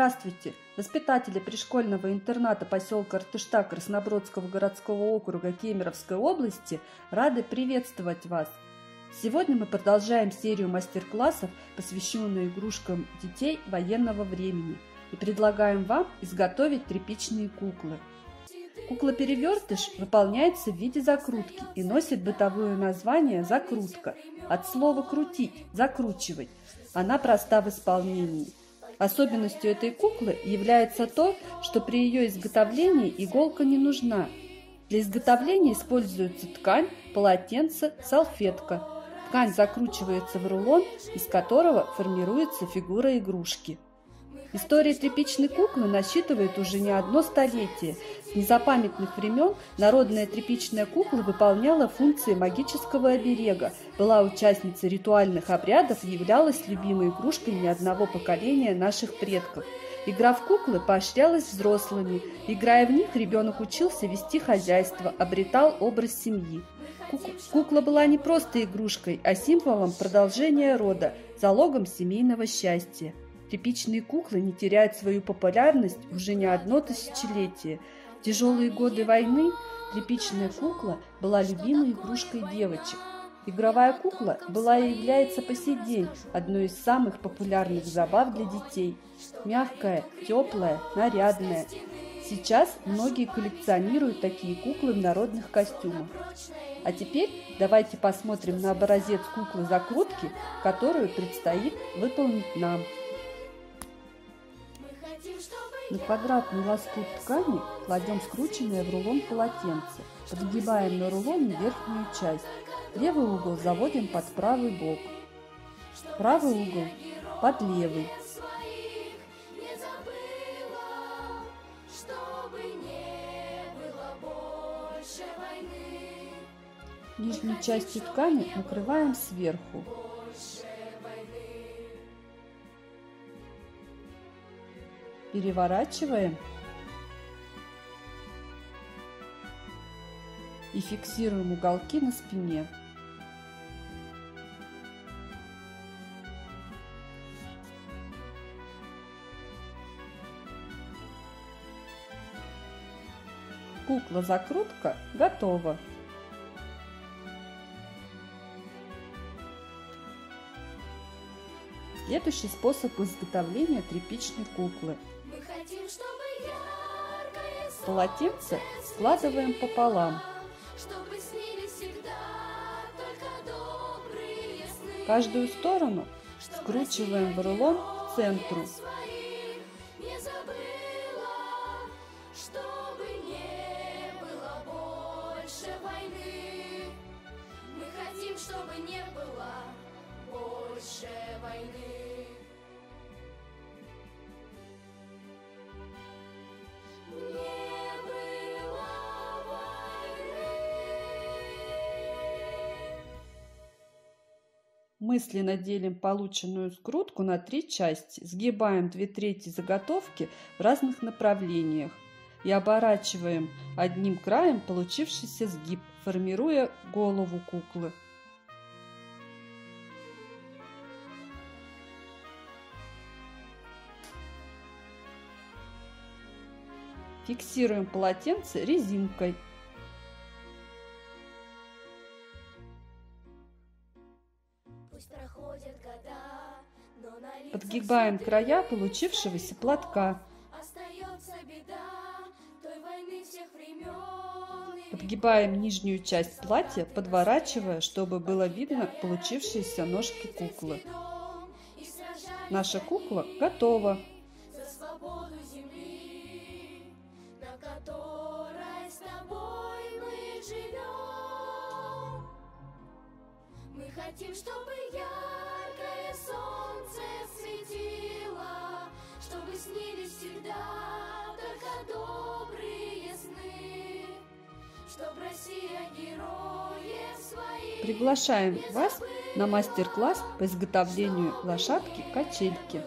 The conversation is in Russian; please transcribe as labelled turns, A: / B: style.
A: Здравствуйте! Воспитатели пришкольного интерната поселка Артышта Краснобродского городского округа Кемеровской области рады приветствовать вас! Сегодня мы продолжаем серию мастер-классов, посвященную игрушкам детей военного времени, и предлагаем вам изготовить тряпичные куклы. Кукла-перевертыш выполняется в виде закрутки и носит бытовое название «закрутка» от слова «крутить», «закручивать». Она проста в исполнении. Особенностью этой куклы является то, что при ее изготовлении иголка не нужна. Для изготовления используется ткань, полотенце, салфетка. Ткань закручивается в рулон, из которого формируется фигура игрушки. История тряпичной куклы насчитывает уже не одно столетие. С незапамятных времен народная тряпичная кукла выполняла функции магического оберега, была участницей ритуальных обрядов и являлась любимой игрушкой ни одного поколения наших предков. Игра в куклы поощрялась взрослыми. Играя в них, ребенок учился вести хозяйство, обретал образ семьи. Кукла была не просто игрушкой, а символом продолжения рода, залогом семейного счастья. Тряпичные куклы не теряют свою популярность уже не одно тысячелетие. В тяжелые годы войны тряпичная кукла была любимой игрушкой девочек. Игровая кукла была и является по сей день одной из самых популярных забав для детей. Мягкая, теплая, нарядная. Сейчас многие коллекционируют такие куклы в народных костюмах. А теперь давайте посмотрим на образец куклы закрутки, которую предстоит выполнить нам. На квадратный лоскут ткани кладем скрученное в рулон полотенце. Подгибаем на рулоне верхнюю часть. Левый угол заводим под правый бок. Правый угол под левый. Нижнюю часть ткани накрываем сверху. Переворачиваем и фиксируем уголки на спине. Кукла-закрутка готова. Следующий способ изготовления тряпичной куклы – Полотенце складываем пополам. Каждую сторону скручиваем в рулон к центру. чтобы не было больше войны. Мысленно делим полученную скрутку на три части, сгибаем две трети заготовки в разных направлениях и оборачиваем одним краем получившийся сгиб, формируя голову куклы. Фиксируем полотенце резинкой. Подгибаем края получившегося платка. Подгибаем нижнюю часть платья, подворачивая, чтобы было видно получившиеся ножки куклы. Наша кукла готова. Хотим, чтобы яркое солнце светило, чтобы снились всегда только добрые сны, чтоб Россия героев своих... Приглашаем вас на мастер-класс по изготовлению лошадки-качельки.